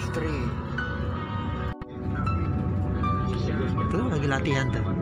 istri. Tuh lagi latihan tuh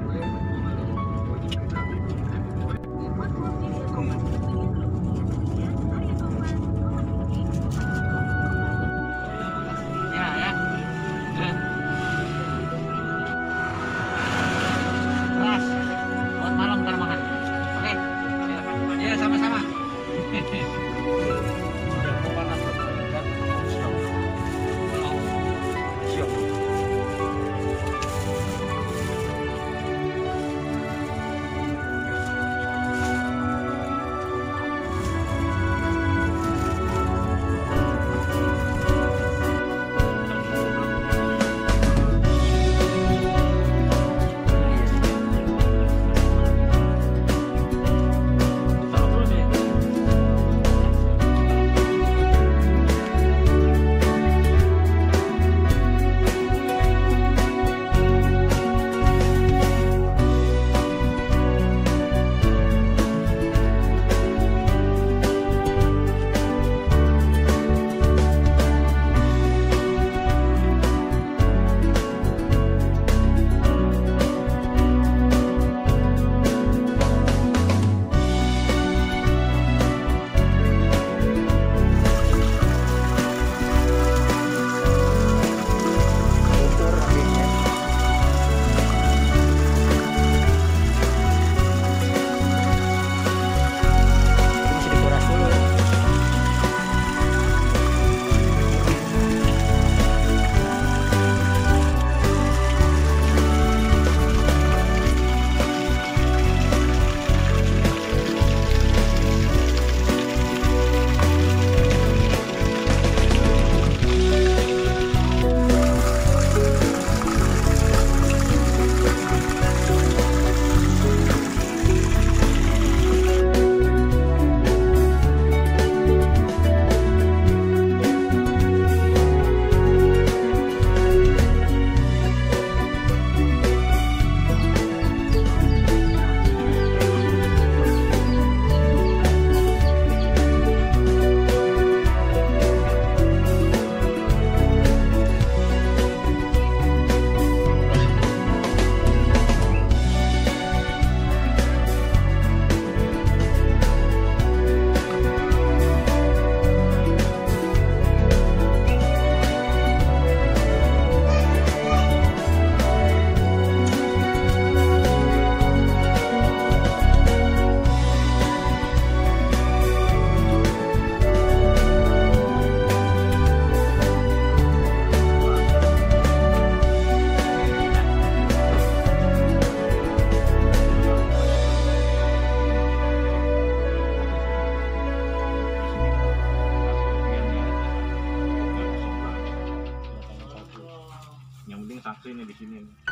saksi nih di sini. Nah,